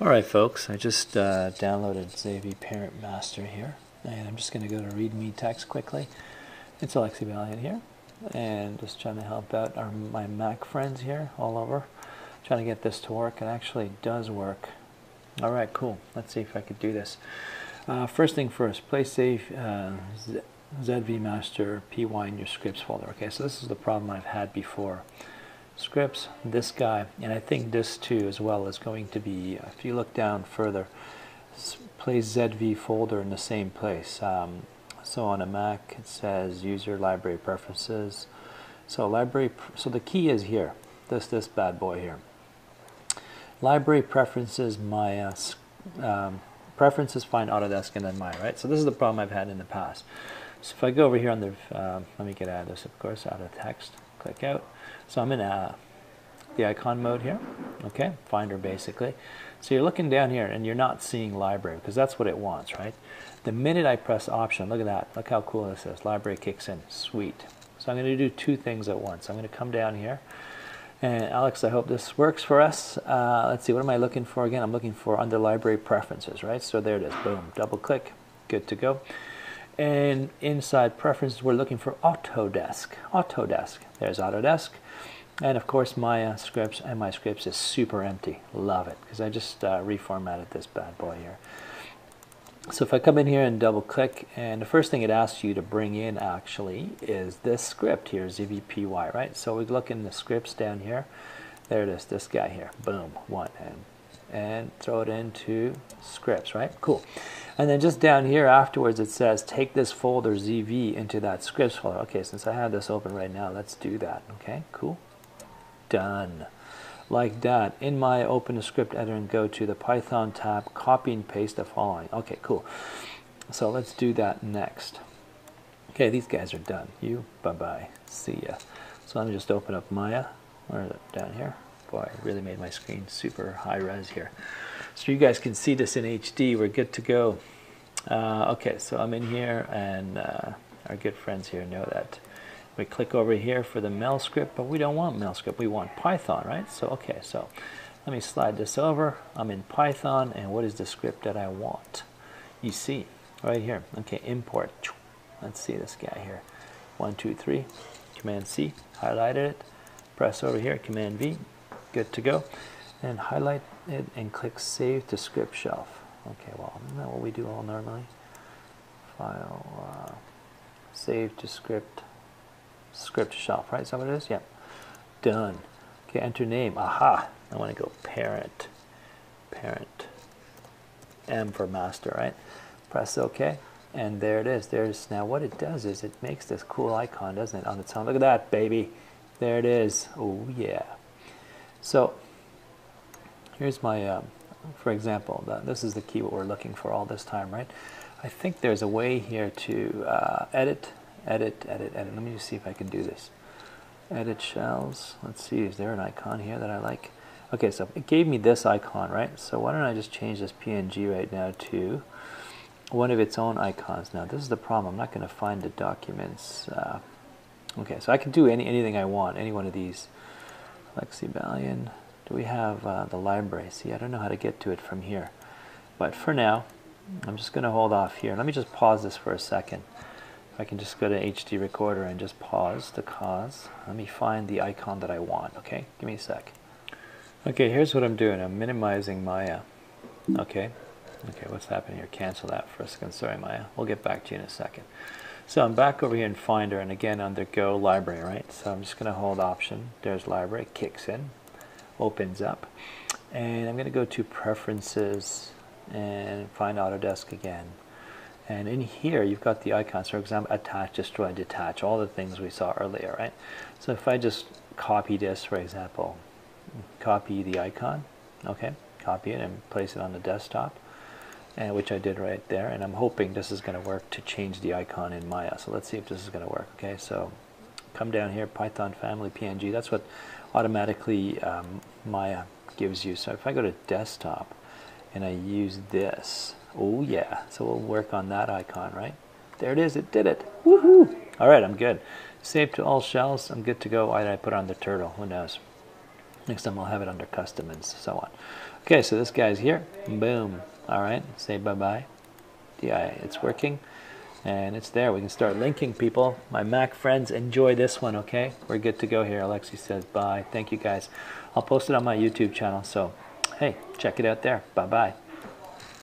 Alright folks, I just uh, downloaded ZV Parent Master here and I'm just going to go to Read Me text quickly. It's Alexi Balian here and just trying to help out our, my Mac friends here all over trying to get this to work. It actually does work. Alright, cool. Let's see if I could do this. Uh, first thing first, play safe uh, ZV Master PY in your scripts folder. Okay, so this is the problem I've had before scripts, this guy, and I think this too as well is going to be, if you look down further, place ZV folder in the same place. Um, so on a Mac it says user library preferences. So library, so the key is here, this this bad boy here. Library preferences Maya, um, preferences find Autodesk and then Maya, right? So this is the problem I've had in the past. So if I go over here on the, uh, let me get out of this of course, out of text, click out. So I'm in uh, the icon mode here, okay, Finder basically. So you're looking down here and you're not seeing library because that's what it wants, right? The minute I press option, look at that, look how cool this is. Library kicks in, sweet. So I'm going to do two things at once. I'm going to come down here and Alex, I hope this works for us. Uh, let's see, what am I looking for again? I'm looking for under library preferences, right? So there it is, boom, double click, good to go. And inside preferences, we're looking for Autodesk. Autodesk, there's Autodesk. And of course, my uh, scripts and my scripts is super empty. Love it because I just uh, reformatted this bad boy here. So if I come in here and double click, and the first thing it asks you to bring in actually is this script here, ZVPY, right? So we look in the scripts down here. There it is, this guy here. Boom, one, and and throw it into scripts, right? Cool. And then just down here afterwards it says take this folder ZV into that scripts folder. Okay, since I have this open right now, let's do that. Okay, cool done. Like that. In my open a script editor and go to the Python tab, copy and paste the following. Okay, cool. So let's do that next. Okay, these guys are done. You, bye-bye. See ya. So let me just open up Maya. Where is it? Down here. Boy, I really made my screen super high res here. So you guys can see this in HD. We're good to go. Uh, okay, so I'm in here, and uh, our good friends here know that we click over here for the MEL script, but we don't want MEL script. We want Python, right? So, okay, so let me slide this over. I'm in Python, and what is the script that I want? You see, right here. Okay, import. Let's see this guy here. One, two, three. Command C, highlighted it. Press over here, Command V. Good to go. And highlight it and click Save to Script Shelf. Okay, well, isn't that what we do all normally? File, uh, Save to Script script shelf, right? Is that what it is? Yep. Done. Okay, enter name. Aha. I want to go parent. Parent. M for master, right? Press OK. And there it is. There's now what it does is it makes this cool icon, doesn't it, on its own. Look at that, baby. There it is. Oh, yeah. So here's my, um, for example, the, this is the key what we're looking for all this time, right? I think there's a way here to uh, edit edit, edit, edit. Let me just see if I can do this. Edit shells. Let's see, is there an icon here that I like? Okay, so it gave me this icon, right? So why don't I just change this PNG right now to one of its own icons. Now this is the problem. I'm not going to find the documents. Uh, okay, so I can do any anything I want, any one of these. Lexibalian. Do we have uh, the library? See, I don't know how to get to it from here. But for now, I'm just going to hold off here. Let me just pause this for a second. If I can just go to HD Recorder and just pause the cause. Let me find the icon that I want, okay? Give me a sec. Okay, here's what I'm doing. I'm minimizing Maya. Okay, okay, what's happening here? Cancel that for a second. Sorry, Maya. We'll get back to you in a second. So I'm back over here in Finder, and again under Go Library, right? So I'm just going to hold Option. There's Library, kicks in, opens up. And I'm going to go to Preferences and find Autodesk again. And in here, you've got the icons, for example, attach, destroy, detach, all the things we saw earlier, right? So if I just copy this, for example, copy the icon, okay, copy it and place it on the desktop, and which I did right there, and I'm hoping this is going to work to change the icon in Maya. So let's see if this is going to work, okay? So come down here, Python family PNG, that's what automatically um, Maya gives you. So if I go to desktop and I use this, Oh yeah, so we'll work on that icon, right? There it is, it did it. Woohoo! All right, I'm good. Save to all shells, I'm good to go. Why did I put on the turtle? Who knows? Next time I'll have it under custom and so on. Okay, so this guy's here. Boom. All right, say bye-bye. Yeah, it's working and it's there. We can start linking people. My Mac friends, enjoy this one, okay? We're good to go here. Alexi says bye. Thank you guys. I'll post it on my YouTube channel, so hey, check it out there. Bye-bye.